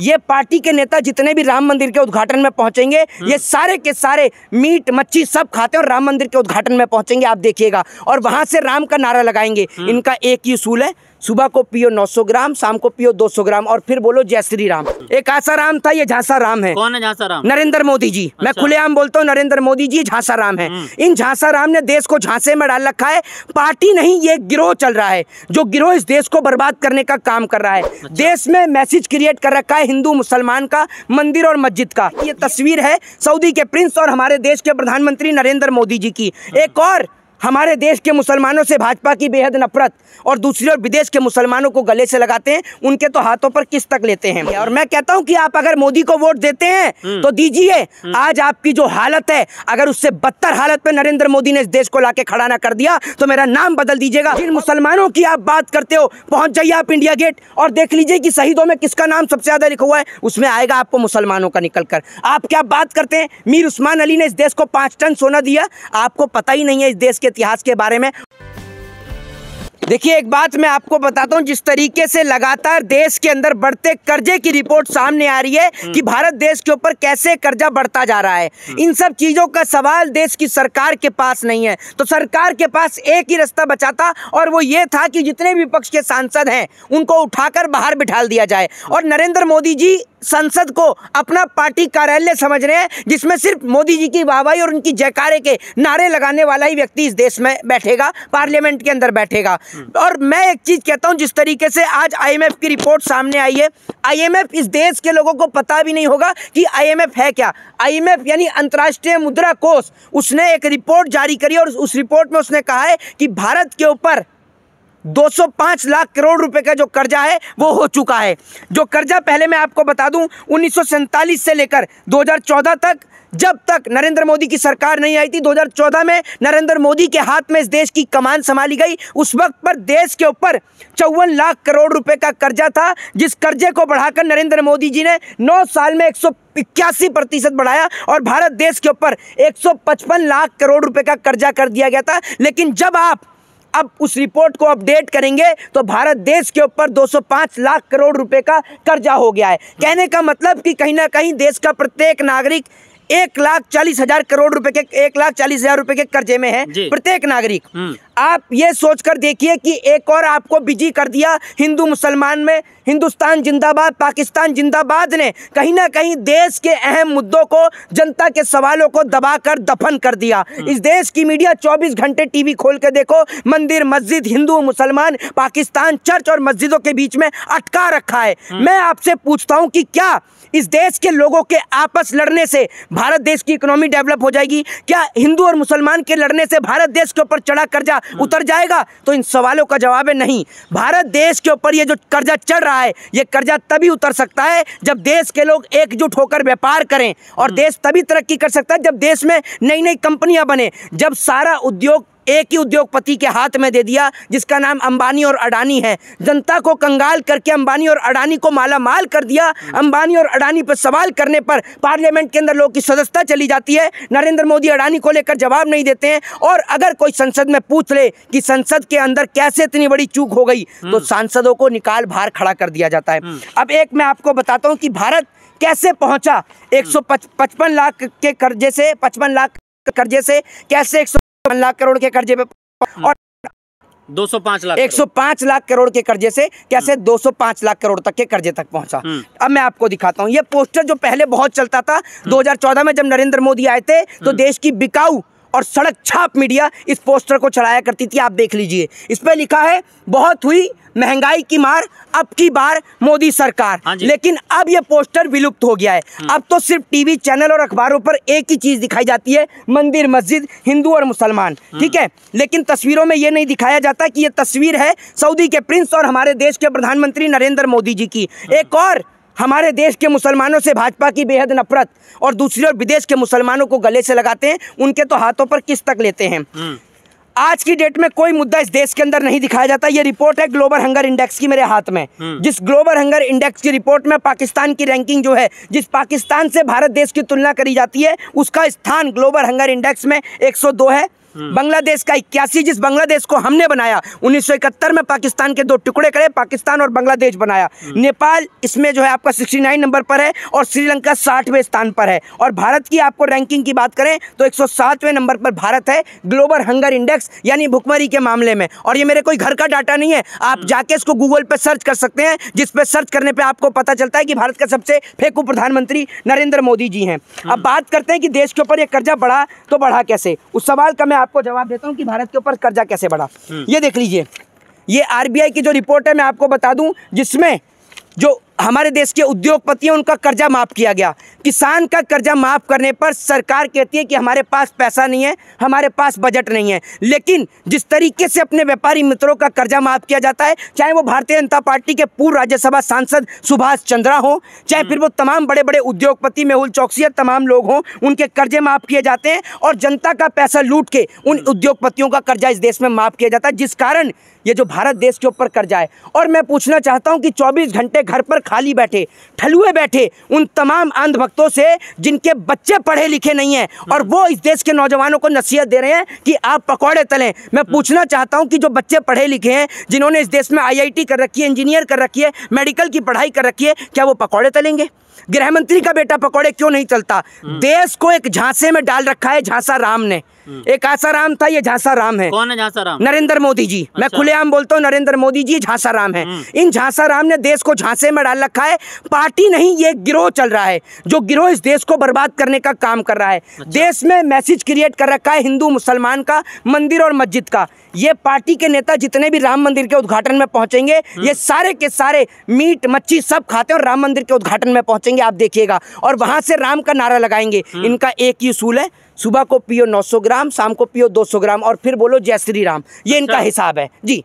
ये पार्टी के नेता जितने भी राम मंदिर के उद्घाटन में पहुँचेंगे ये सारे के सारे मीट मच्छी सब खाते हैं और राम मंदिर के उद्घाटन में पहुँचेंगे आप देखिएगा। और वहाँ से राम का नारा लगाएँगे। इनका एक ही उसूल है सुबह को पियो 900 ग्राम शाम को पियो 200 ग्राम और फिर बोलो जय श्री राम। एक आशा राम था ये झांसा राम है। कौन है झांसा राम नरेंद्र मोदी जी। अच्छा। मैं अच्छा। खुलेआम बोलता हूँ नरेंद्र मोदी जी झांसा राम है इन झांसा राम ने देश को झांसे में डाल रखा है। पार्टी नहीं ये गिरोह चल रहा है। जो गिरोह इस देश को बर्बाद करने का काम कर रहा है। देश में मैसेज क्रिएट कर रखा है हिंदू मुसलमान का मंदिर और मस्जिद का। ये तस्वीर है सऊदी के प्रिंस और हमारे देश के प्रधानमंत्री नरेंद्र मोदी जी की। एक और हमारे देश के मुसलमानों से भाजपा की बेहद नफरत और दूसरी ओर विदेश के मुसलमानों को गले से लगाते हैं उनके तो हाथों पर किस तक लेते हैं? और मैं कहता हूँ कि आप अगर मोदी को वोट देते हैं तो दीजिए आज आपकी जो हालत है अगर उससे बदतर हालत पे नरेंद्र मोदी ने इस देश को लाके खड़ा ना कर दिया तो मेरा नाम बदल दीजिएगा। जिन मुसलमानों की आप बात करते हो पहुँच जाइए आप इंडिया गेट और देख लीजिए कि शहीदों में किसका नाम सबसे ज़्यादा लिखा हुआ है उसमें आएगा आपको मुसलमानों का निकल कर आप क्या बात करते हैं? मीर उस्मान अली ने इस देश को पाँच टन सोना दिया आपको पता ही नहीं है इस देश के इतिहास के बारे में। देखिए एक बात मैं आपको बताता हूँ जिस तरीके से लगातार देश के अंदर बढ़ते कर्जे की रिपोर्ट सामने आ रही है कि भारत देश के ऊपर कैसे कर्जा बढ़ता जा रहा है। इन सब चीज़ों का सवाल देश की सरकार के पास नहीं है। तो सरकार के पास एक ही रास्ता बचा था और वो ये था कि जितने भी विपक्ष के सांसद हैं उनको उठाकर बाहर बिठाल दिया जाए। और नरेंद्र मोदी जी संसद को अपना पार्टी कार्यालय समझ रहे हैं जिसमें सिर्फ़ मोदी जी की वाहवाही और उनकी जयकारे के नारे लगाने वाला ही व्यक्ति इस देश में बैठेगा पार्लियामेंट के अंदर बैठेगा। और मैं एक चीज़ कहता हूँ, जिस तरीके से आज आईएमएफ की रिपोर्ट सामने आई है आईएमएफ इस देश के लोगों को पता भी नहीं होगा कि आईएमएफ है क्या। आईएमएफ यानी अंतर्राष्ट्रीय मुद्रा कोष, उसने एक रिपोर्ट जारी करी और उस रिपोर्ट में उसने कहा है कि भारत के ऊपर 205 लाख करोड़ रुपए का जो कर्जा है, वो हो चुका है। जो कर्जा पहले मैं आपको बता दूँ, उन्नीस से लेकर 2014 तक, जब तक नरेंद्र मोदी की सरकार नहीं आई थी 2014 में नरेंद्र मोदी के हाथ में इस देश की कमान संभाली गई। उस वक्त पर देश के ऊपर चौवन लाख करोड़ रुपए का कर्जा था, जिस कर्जे को बढ़ाकर नरेंद्र मोदी जी ने 9 साल में एक इक्यासी प्रतिशत बढ़ाया और भारत देश के ऊपर 155 लाख करोड़ रुपए का कर्जा कर दिया गया था। लेकिन जब आप अब उस रिपोर्ट को अपडेट करेंगे तो भारत देश के ऊपर 205 लाख करोड़ रुपए का कर्जा हो गया है। कहने का मतलब कि कहीं ना कहीं देश का प्रत्येक नागरिक एक लाख चालीस हज़ार करोड़ रुपए के एक लाख चालीस हज़ार रुपए के कर्जे में है प्रत्येक नागरिक। हम्म। आप ये सोचकर देखिए कि एक और आपको बिज़ी कर दिया हिंदू मुसलमान में हिंदुस्तान जिंदाबाद पाकिस्तान जिंदाबाद ने कहीं ना कहीं देश के अहम मुद्दों को जनता के सवालों को दबाकर दफन कर दिया। इस देश की मीडिया 24 घंटे टीवी खोल के देखो मंदिर मस्जिद हिंदू मुसलमान पाकिस्तान चर्च और मस्जिदों के बीच में अटका रखा है। मैं आपसे पूछता हूँ कि क्या इस देश के लोगों के आपस लड़ने से भारत देश की इकोनॉमी डेवलप हो जाएगी। क्या हिंदू और मुसलमान के लड़ने से भारत देश के ऊपर चढ़ा कर्जा उतर जाएगा? तो इन सवालों का जवाब है नहीं। भारत देश के ऊपर ये जो कर्जा चढ़ रहा है ये कर्जा तभी उतर सकता है जब देश के लोग एकजुट होकर व्यापार करें और देश तभी तरक्की कर सकता है जब देश में नई नई कंपनियाँ बने। जब सारा उद्योग एक ही उद्योगपति के हाथ में दे दिया जिसका नाम अंबानी और अडानी है। जनता को कंगाल करके अंबानी और अडानी को माला माल कर दिया। अंबानी और अडानी पर सवाल करने पर पार्लियामेंट के अंदर लोगों की सदस्यता चली जाती है। नरेंद्र मोदी अडानी को लेकर जवाब नहीं देते हैं। और अगर कोई संसद में पूछ ले कि संसद के अंदर कैसे इतनी बड़ी चूक हो गई तो सांसदों को निकाल बाहर खड़ा कर दिया जाता है। अब एक मैं आपको बताता हूँ कि भारत कैसे पहुँचा? एक सौ पचपन लाख के कर्जे से पचपन लाख कर्जे से कैसे एक लाख करोड़ के कर्जे पे और 205 लाख 105 लाख करोड़ के कर्जे से कैसे 205 लाख करोड़ तक के कर्जे तक पहुँचा। हम्म। अब मैं आपको दिखाता हूँ ये पोस्टर जो पहले बहुत चलता था 2014 में जब नरेंद्र मोदी आए थे तो देश की बिकाऊ और सड़क छाप मीडिया इस पोस्टर को चलाया करती थी आप देख लीजिए। इस पर लिखा है बहुत हुई महँगाई की मार अब की बार मोदी सरकार। हाँ लेकिन अब ये पोस्टर विलुप्त हो गया है। अब तो सिर्फ़ टीवी चैनल और अखबारों पर एक ही चीज़ दिखाई जाती है मंदिर मस्जिद हिंदू और मुसलमान। ठीक है? लेकिन तस्वीरों में ये नहीं दिखाया जाता कि ये तस्वीर है सऊदी के प्रिंस और हमारे देश के प्रधानमंत्री नरेंद्र मोदी जी की। एक और हमारे देश के मुसलमानों से भाजपा की बेहद नफरत और दूसरी ओर विदेश के मुसलमानों को गले से लगाते हैं उनके तो हाथों पर किस तक लेते हैं? हम्म। आज की डेट में कोई मुद्दा इस देश के अंदर नहीं दिखाया जाता। ये रिपोर्ट है ग्लोबल हंगर इंडेक्स की मेरे हाथ में। जिस ग्लोबल हंगर इंडेक्स की रिपोर्ट में पाकिस्तान की रैंकिंग जो है जिस पाकिस्तान से भारत देश की तुलना करी जाती है उसका स्थान ग्लोबल हंगर इंडेक्स में 102 है। बांग्लादेश का इक्यासी जिस बांग्लादेश को हमने बनाया 1971 में पाकिस्तान के दो टुकड़े करे पाकिस्तान और बांग्लादेश बनाया। नेपाल इसमें जो है आपका 69 नंबर पर है और श्रीलंका साठवें स्थान पर है। और भारत की आपको रैंकिंग की बात करें तो एक नंबर पर भारत है ग्लोबल हंगर इंडेक्स यानी भुखमरी के मामले में। और ये मेरे कोई घर का डाटा नहीं है। आप जाके इसको गूगल पर सर्च कर सकते हैं जिस पर सर्च करने पर आपको पता चलता है कि भारत का सबसे फेंकू प्रधानमंत्री नरेंद्र मोदी जी हैं। अब बात करते हैं कि देश के ऊपर ये कर्जा बढ़ा तो बढ़ा कैसे? उस सवाल का मैं आपको जवाब देता हूँ कि भारत के ऊपर कर्जा कैसे बढ़ा। ये देख लीजिए। ये आरबीआई की जो रिपोर्ट है मैं आपको बता दूँ जिसमें जो हमारे देश के उद्योगपति हैं उनका कर्जा माफ़ किया गया। किसान का कर्जा माफ़ करने पर सरकार कहती है कि हमारे पास पैसा नहीं है हमारे पास बजट नहीं है। लेकिन जिस तरीके से अपने व्यापारी मित्रों का कर्जा माफ़ किया जाता है चाहे वो भारतीय जनता पार्टी के पूर्व राज्यसभा सांसद सुभाष चंद्रा हो चाहे फिर वो तमाम बड़े बड़े उद्योगपति मेहुल चौकसी तमाम लोग हों उनके कर्जे माफ़ किए जाते हैं और जनता का पैसा लूट के उन उद्योगपतियों का कर्जा इस देश में माफ़ किया जाता है जिस कारण ये जो भारत देश के ऊपर कर्जा है। और मैं पूछना चाहता हूँ कि चौबीस घंटे घर पर खाली बैठे ठलुए बैठे उन तमाम अंधभक्तों से जिनके बच्चे पढ़े लिखे नहीं हैं और वो इस देश के नौजवानों को नसीहत दे रहे हैं कि आप पकौड़े तलें। मैं पूछना चाहता हूँ कि जो बच्चे पढ़े लिखे हैं जिन्होंने इस देश में आईआईटी कर रखी है इंजीनियर कर रखी है मेडिकल की पढ़ाई कर रखी है क्या वो पकौड़े तलेंगे? गृह मंत्री का बेटा पकौड़े क्यों नहीं चलता देश को एक झांसे में डाल रखा है झांसा राम ने। एक आसा राम था ये झांसा राम है। कौन है झांसा राम नरेंद्र मोदी जी। अच्छा। मैं। खुलेआम बोलता हूँ नरेंद्र मोदी जी झांसा राम है। इन झांसा राम ने देश को झांसे में डाल रखा है। पार्टी नहीं ये गिरोह चल रहा है। जो गिरोह इस देश को बर्बाद करने का काम कर रहा है। अच्छा। देश में मैसेज क्रिएट कर रखा है हिंदू मुसलमान का मंदिर और मस्जिद का। ये पार्टी के नेता जितने भी राम मंदिर के उद्घाटन में पहुँचेंगे ये सारे के सारे मीट मच्छी सब खाते और राम मंदिर के उद्घाटन में पहुँचेंगे आप देखिएगा। और वहाँ से राम का नारा लगाएँगे। इनका एक ही उसूल है सुबह को पियो 900 ग्राम शाम को पियो 200 ग्राम और फिर बोलो जय श्री राम। ये इनका। हिसाब है। जी।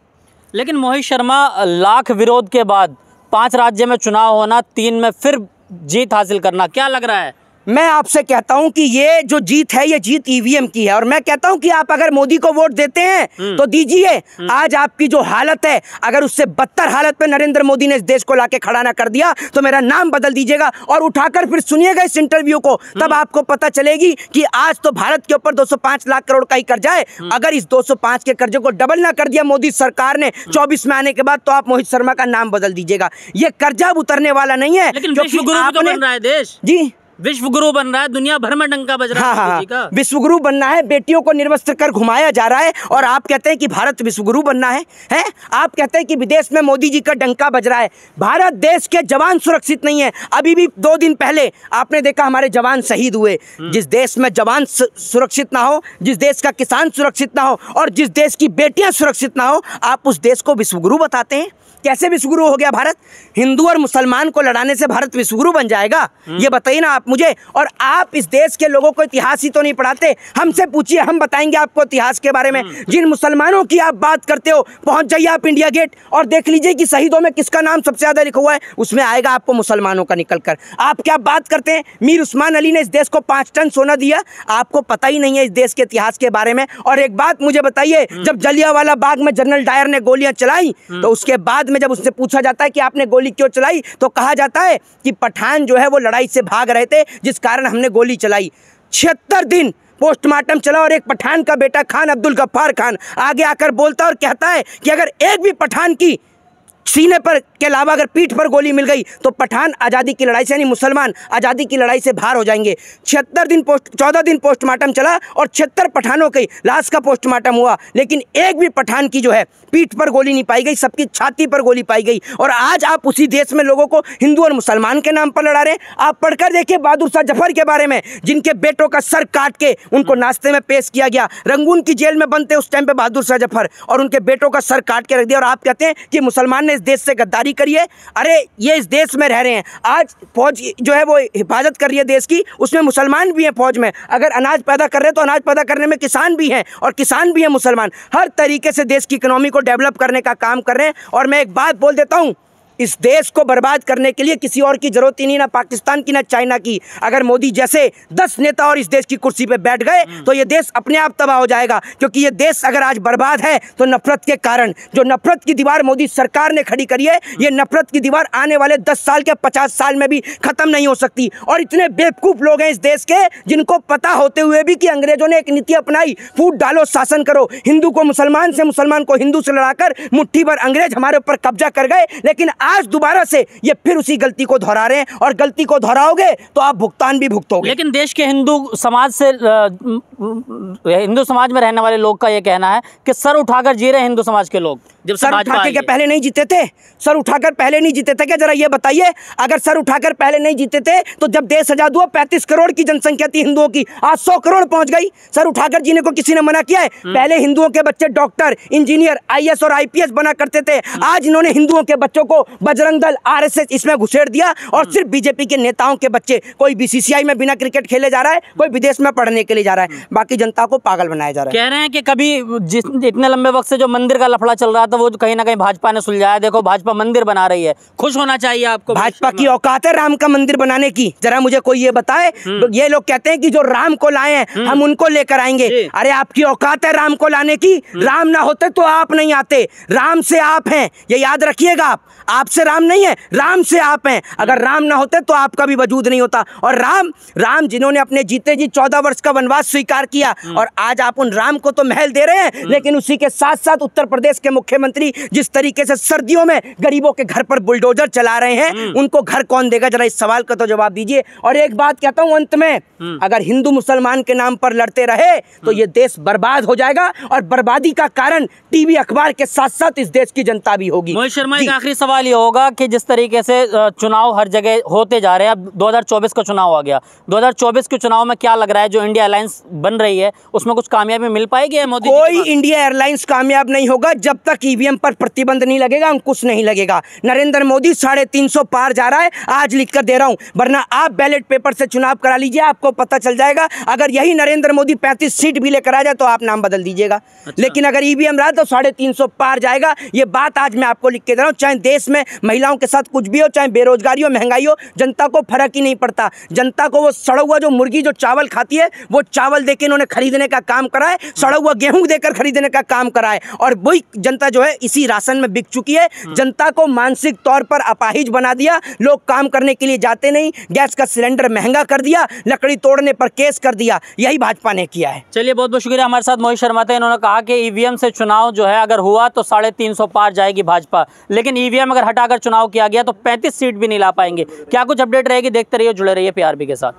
लेकिन मोहित शर्मा लाख विरोध के बाद पाँच राज्य में चुनाव होना तीन में फिर जीत हासिल करना क्या लग रहा है? मैं आपसे कहता हूँ कि ये जो जीत है ये जीत ईवीएम की है। और मैं कहता हूँ कि आप अगर मोदी को वोट देते हैं तो दीजिए। आज आपकी जो हालत है अगर उससे बदतर हालत पे नरेंद्र मोदी ने इस देश को लाके खड़ा ना कर दिया तो मेरा नाम बदल दीजिएगा और उठाकर फिर सुनिएगा इस इंटरव्यू को। तब आपको पता चलेगी कि आज तो भारत के ऊपर 205 लाख करोड़ का ही कर्जा है। अगर इस 205 के कर्जे को डबल ना कर दिया मोदी सरकार ने 24 में आने के बाद तो आप मोहित शर्मा का नाम बदल दीजिएगा। ये कर्जा उतरने वाला नहीं है क्योंकि तो आपने- है जी। विश्व गुरु बन रहा है दुनिया भर में डंका बज रहा हाँ है हाँ मोदी जी हाँ विश्वगुरु बनना है बेटियों को निर्वस्त्र कर घुमाया जा रहा है और आप कहते हैं कि भारत विश्वगुरु बनना है हैं? आप कहते हैं कि विदेश में मोदी जी का डंका बज रहा है। भारत देश के जवान सुरक्षित नहीं है। अभी भी दो दिन पहले आपने देखा हमारे जवान शहीद हुए। जिस देश में जवान सुरक्षित ना हो जिस देश का किसान सुरक्षित ना हो और जिस देश की बेटियाँ सुरक्षित ना हो आप उस देश को विश्वगुरु बताते हैं। कैसे विश्वगुरु हो गया भारत? हिंदू और मुसलमान को लड़ाने से भारत विश्वगुरु बन जाएगा। ये बताइए ना आप मुझे और आप इस देश के लोगों को इतिहास ही तो नहीं पढ़ाते। हमसे पूछिए हम बताएँगे आपको इतिहास के बारे में। जिन मुसलमानों की आप बात करते हो पहुँच जाइए आप इंडिया गेट और देख लीजिए कि शहीदों में किसका नाम सबसे ज़्यादा लिखा हुआ है उसमें आएगा आपको मुसलमानों का निकल कर आप क्या बात करते हैं? मीर उस्मान अली ने इस देश को पाँच टन सोना दिया आपको पता ही नहीं है इस देश के इतिहास के बारे में। और एक बात मुझे बताइए जब जलियावाला बाग में जनरल डायर ने गोलियाँ चलाई तो उसके बाद में जब उससे पूछा जाता है कि आपने गोली क्यों चलाई तो कहा जाता है कि पठान जो है वो लड़ाई से भाग रहे थे, जिस कारण हमने गोली चलाई। छिहत्तर दिन पोस्टमार्टम चला और एक पठान का बेटा खान अब्दुल गफ्फार खान आगे आकर बोलता और कहता है कि अगर एक भी पठान की सीने पर के अलावा अगर पीठ पर गोली मिल गई तो पठान आज़ादी की लड़ाई से, यानी मुसलमान आज़ादी की लड़ाई से बाहर हो जाएँगे। छिहत्तर दिन पोस्ट, चौदह दिन पोस्टमार्टम चला और छिहत्तर पठानों की लाश का पोस्टमार्टम हुआ। लेकिन एक भी पठान की जो है, पीठ पर गोली नहीं पाई गई, सबकी छाती पर गोली पाई गई। और आज आप उसी देश में लोगों को हिंदू और मुसलमान के नाम पर लड़ा रहे हैं। आप पढ़कर देखिए बहादुर शाह ज़फ़र के बारे में, जिनके बेटों का सर काट के उनको नाश्ते में पेश किया गया। रंगून की जेल में बनते उस टाइम पे बहादुर शाह ज़फ़र और उनके बेटों का सर काट के रख दिया। और आप कहते हैं कि मुसलमान ने इस देश से गद्दारी करिए। अरे, ये इस देश में रह रहे हैं। आज फौज जो है वो हिफाजत कर रही है देश की, उसमें मुसलमान भी हैं फौज में। अगर अनाज पैदा कर रहे हैं तो अनाज पैदा करने में किसान भी हैं और किसान भी हैं मुसलमान। हर तरीके से देश की इकोनॉमी को डेवलप करने का काम कर रहे हैं। और मैं एक बात बोल देता हूँ इस देश को बर्बाद करने के लिए किसी और की ज़रूरत ही नहीं ना पाकिस्तान की ना चाइना की। अगर मोदी जैसे दस नेता और इस देश की कुर्सी पे बैठ गए तो ये देश अपने आप तबाह हो जाएगा क्योंकि ये देश अगर आज बर्बाद है तो नफरत के कारण जो नफरत की दीवार मोदी सरकार ने खड़ी करी है ये नफरत की दीवार आने वाले दस साल के पचास साल में भी खत्म नहीं हो सकती। और इतने बेवकूफ़ लोग हैं इस देश के जिनको पता होते हुए भी कि अंग्रेज़ों ने एक नीति अपनाई फूट डालो शासन करो। हिंदू को मुसलमान से मुसलमान को हिंदू से लड़ाकर मुट्ठी भर अंग्रेज़ हमारे ऊपर कब्जा कर गए लेकिन आज दोबारा से ये फिर उसी गलती को दोहरा रहे हैं और गलती को दोहराओगे तो आप भुगतान भी भुगतोगे। लेकिन देश के हिंदू समाज से हिंदू समाज में रहने वाले लोग का ये कहना है कि सर उठाकर जी रहे हिंदू समाज के लोग। जब सर उठा के आई। पहले नहीं जीते थे सर उठाकर पहले नहीं जीते थे क्या जरा ये बताइए अगर सर उठाकर पहले नहीं जीते थे तो जब देश आज़ाद हुआ पैंतीस करोड़ की जनसंख्या थी हिंदुओं की आज सौ करोड़ पहुँच गई सर उठाकर जीने को किसी ने मना किया है हम्म। पहले हिंदुओं के बच्चे डॉक्टर इंजीनियर आईएएस और आईपीएस बना करते थे हम्म। आज इन्होंने हिंदुओं के बच्चों को बजरंग दल आरएसएस इसमें घुसेड़ दिया और हम्म। सिर्फ़ बीजेपी के नेताओं के बच्चे कोई बीसीसीआई में बिना क्रिकेट खेले जा रहा है कोई विदेश में पढ़ने के लिए जा रहा है। बाकी जनता को पागल बनाया जा रहा है कह रहे हैं कि कभी जिस इतने लंबे वक्त से जो मंदिर का लफड़ा चल रहा था वो कहीं ना कहीं भाजपा ने सुलझाया। देखो भाजपा मंदिर बना रही है। खुश होना चाहिए आपको भाजपा की औकात है राम का मंदिर बनाने की। जरा मुझे कोई ये बताए हम्म। ये लोग कहते हैं कि जो राम को लाए हैं हम उनको लेकर आएँगे। अरे आपकी औकात है राम को लाने की। हम्म। राम ना होते तो आप नहीं आते। राम से आप हैं ये याद रखिएगा आप। आपसे राम नहीं है राम से आप हैं। अगर राम ना होते तो आपका भी वजूद नहीं होता। और राम राम जिन्होंने अपने जीते जी चौदह वर्ष का वनवास स्वीकार किया हम्म। और आज आप उन राम को तो महल दे रहे हैं लेकिन उसी के साथ साथ उत्तर प्रदेश के मुख्यमंत्री जिस तरीके से सर्दियों में गरीबों के घर पर बुलडोजर चला रहे हैं हम्म। उनको घर कौन देगा जरा इस सवाल का तो जवाब दीजिए और एक बात कहता हूँ अंत में हम्म। अगर हिंदू मुसलमान के नाम पर लड़ते रहे तो ये देश बर्बाद हो जाएगा और बर्बादी का कारण टीवी अखबार के साथ साथ इस देश की जनता भी होगी मोहित शर्मा। एक आखिरी सवाल ये होगा कि जिस तरीके से चुनाव हर जगह होते जा रहे हैं अब 2024 का चुनाव आ गया 2024 के चुनाव में क्या लग रहा है जो इंडिया अलायंस बन रही है उसमें कुछ कामयाबी मिल पाएगी मोदी कोई इंडिया एयरलाइंस कामयाब नहीं होगा जब तक ईवीएम पर प्रतिबंध नहीं लगेगा अंकुश नहीं लगेगा। नरेंद्र मोदी साढ़े तीन सौ पार जा रहा है आज लिख कर दे रहा हूँ वरना आप बैलेट पेपर से चुनाव करा लीजिए आपको पता चल जाएगा। अगर यही नरेंद्र मोदी पैंतीस सीट भी लेकर आ जाए तो आप नाम बदल दीजिएगा। अच्छा। लेकिन अगर ईवीएम रहा तो साढ़े तीन सौ पार जाएगा। ये बात आज मैं आपको लिख के दे रहा हूँ चाहे देश में महिलाओं के साथ कुछ भी हो चाहे बेरोजगारी हो महँगाई हो जनता को फ़र्क ही नहीं पड़ता। जनता को वो सड़ा हुआ जो मुर्गी जो चावल खाती है वो चावल देकर इन्होंने खरीदने का काम करा है सड़ा हुआ गेहूँ देकर खरीदने का काम करा है। और वही जनता जो है इसी राशन में बिक चुकी है। जनता को मानसिक तौर पर अपाहिज बना दिया। लोग काम करने के लिए जाते नहीं। गैस का सिलेंडर महँगा कर दिया। लकड़ी तोड़ने पर केस कर दिया। यही भाजपा ने किया है। चलिए बहुत बहुत शुक्रिया हमारे साथ मोहित शर्मा थे। इन्होंने कहा कि ईवीएम से चुनाव जो है अगर हुआ तो साढ़े तीन सौ पार जाएगी भाजपा। लेकिन ईवीएम अगर हटाकर चुनाव किया गया तो पैंतीस सीट भी नहीं ला पाएँगे। क्या कुछ अपडेट रहेगी देखते रहिए जुड़े रहिए पीआरबी के साथ।